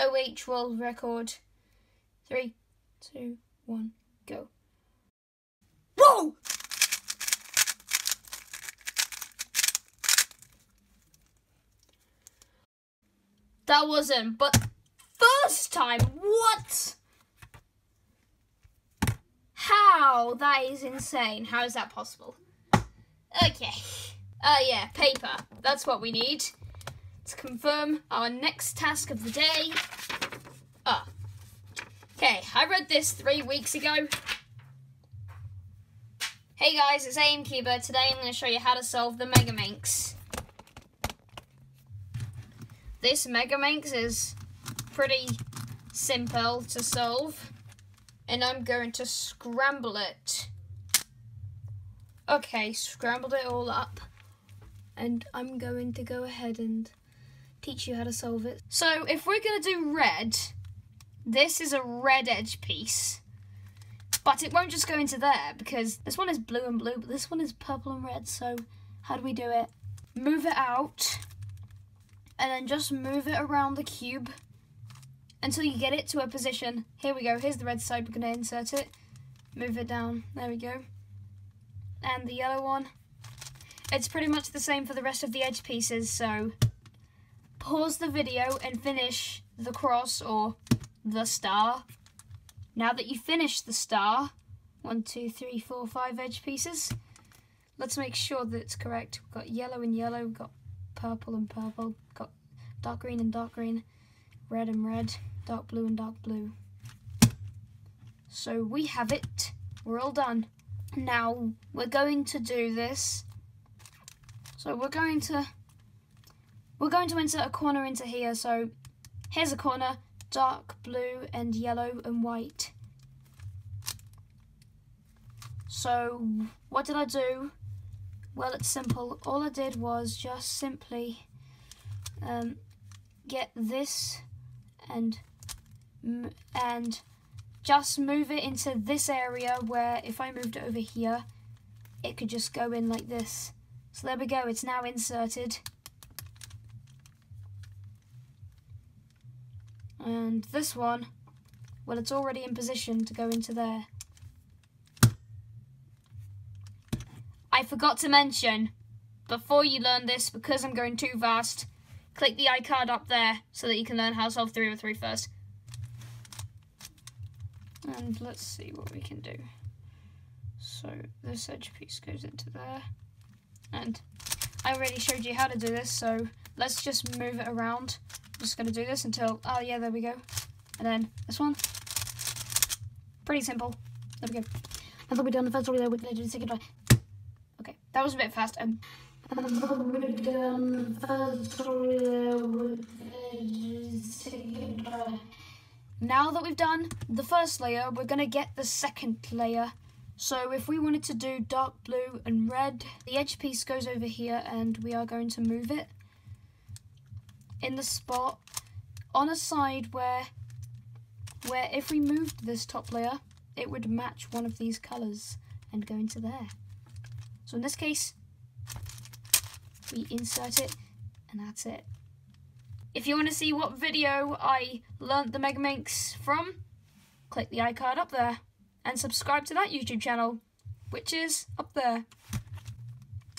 OH world record. Three, two, one, go. Whoa! That wasn't, but first time, what? How? That is insane. How is that possible? Okay. Uh, yeah, paper. That's what we need confirm our next task of the day. Ah. Okay, I read this three weeks ago. Hey guys, it's Aimkeeper. Today I'm going to show you how to solve the Mega Megaminx. This Mega Megaminx is pretty simple to solve. And I'm going to scramble it. Okay, scrambled it all up. And I'm going to go ahead and teach you how to solve it. So if we're going to do red, this is a red edge piece. But it won't just go into there because this one is blue and blue, but this one is purple and red. So how do we do it? Move it out and then just move it around the cube until you get it to a position. Here we go. Here's the red side. We're going to insert it. Move it down. There we go. And the yellow one. It's pretty much the same for the rest of the edge pieces, so pause the video and finish the cross or the star. Now that you've finished the star, one, two, three, four, five edge pieces, let's make sure that it's correct. We've got yellow and yellow, we've got purple and purple, got dark green and dark green, red and red, dark blue and dark blue. So we have it. We're all done. Now we're going to do this. So we're going to we're going to insert a corner into here. So here's a corner, dark blue and yellow and white. So what did I do? Well, it's simple. All I did was just simply um, get this and and just move it into this area where if I moved it over here, it could just go in like this. So there we go, it's now inserted. And this one, well, it's already in position to go into there. I forgot to mention, before you learn this, because I'm going too fast, click the iCard up there so that you can learn how to solve 303 first. And let's see what we can do. So this edge piece goes into there. And I already showed you how to do this, so let's just move it around. Just going to do this until, oh yeah, there we go. And then this one. Pretty simple. There we go. I thought we'd done the first one we're do the second one. Okay, that was a bit fast. Um, now that we've done the first layer, we're going to get the second layer. So if we wanted to do dark blue and red, the edge piece goes over here and we are going to move it in the spot on a side where where if we moved this top layer, it would match one of these colours and go into there. So in this case, we insert it and that's it. If you want to see what video I learnt the Megaminx from, click the iCard up there and subscribe to that YouTube channel, which is up there.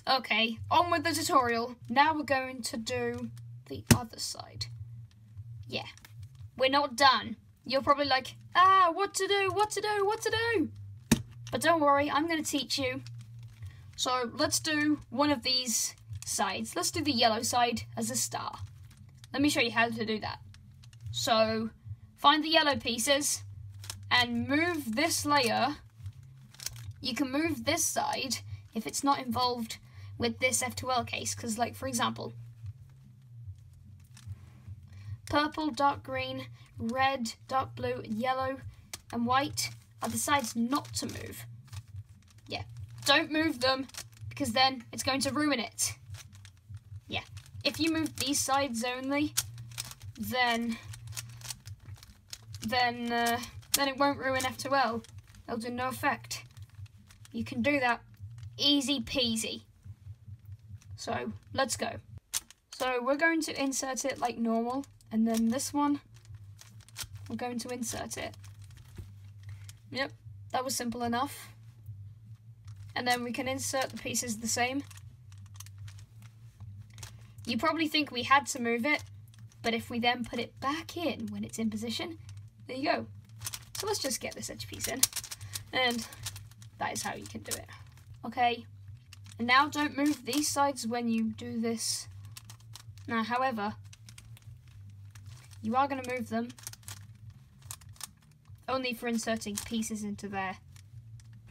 Okay, on with the tutorial. Now we're going to do the other side. Yeah, we're not done. You're probably like, ah, what to do, what to do, what to do? But don't worry, I'm going to teach you. So let's do one of these sides. Let's do the yellow side as a star. Let me show you how to do that. So find the yellow pieces and move this layer. You can move this side if it's not involved with this F2L case. Because like for example, purple, dark green, red, dark blue, yellow and white are the sides not to move. Yeah, don't move them because then it's going to ruin it. Yeah, if you move these sides only, then then uh, then it won't ruin F2L. It'll do no effect. You can do that easy peasy. So let's go. So we're going to insert it like normal, and then this one we're going to insert it. Yep, that was simple enough. And then we can insert the pieces the same. You probably think we had to move it, but if we then put it back in when it's in position, there you go. So let's just get this edge piece in. And that is how you can do it. Okay, and now don't move these sides when you do this. Now, however, you are going to move them only for inserting pieces into there.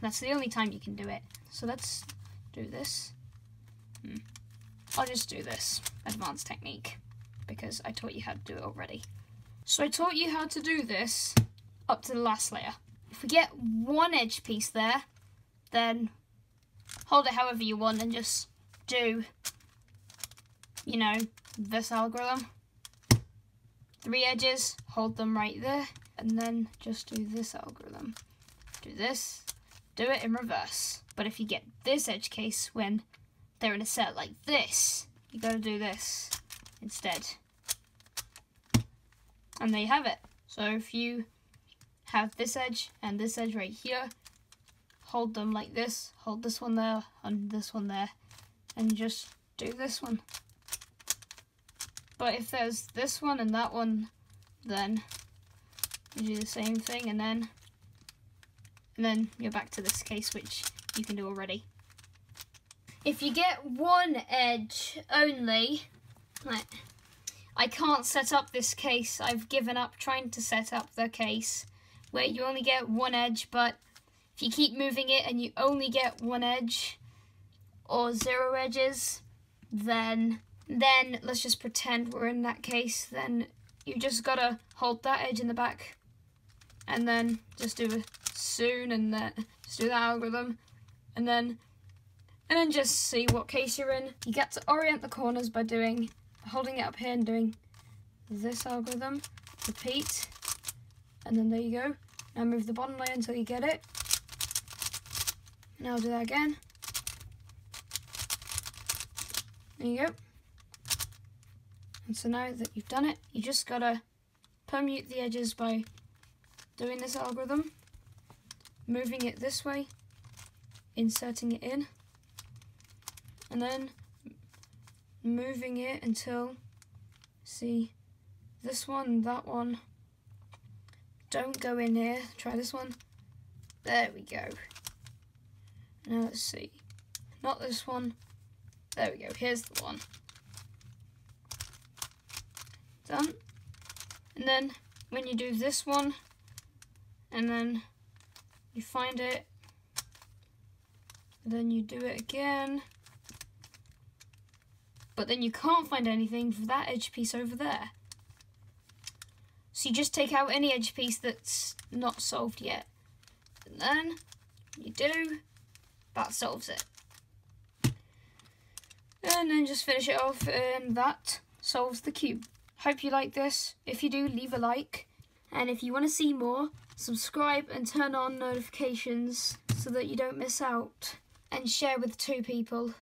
That's the only time you can do it. So let's do this. Hmm. I'll just do this advanced technique because I taught you how to do it already. So I taught you how to do this up to the last layer. If we get one edge piece there, then hold it however you want and just do, you know, this algorithm. Three edges, hold them right there, and then just do this algorithm. Do this, do it in reverse. But if you get this edge case when they're in a set like this, you gotta do this instead. And there you have it. So if you have this edge and this edge right here, hold them like this, hold this one there and this one there, and just do this one. But if there's this one and that one, then you do the same thing and then and then you're back to this case which you can do already. If you get one edge only, like, I can't set up this case. I've given up trying to set up the case where you only get one edge, but if you keep moving it and you only get one edge or zero edges, then then let's just pretend we're in that case. Then you just gotta hold that edge in the back and then just do a Sune and then just do that algorithm and then and then just see what case you're in. You get to orient the corners by doing holding it up here and doing this algorithm, repeat, and then there you go. Now move the bottom layer until you get it. Now do that again. There you go. And so now that you've done it, you just gotta permute the edges by doing this algorithm, moving it this way, inserting it in, and then moving it until, see, this one, that one, don't go in here, try this one, there we go. Now let's see, not this one, there we go, here's the one. Done. And then when you do this one, and then you find it, then you do it again, but then you can't find anything for that edge piece over there. So you just take out any edge piece that's not solved yet. And then you do, that solves it. And then just finish it off and that solves the cube. Hope you like this. If you do, leave a like. And if you want to see more, subscribe and turn on notifications so that you don't miss out. And share with two people.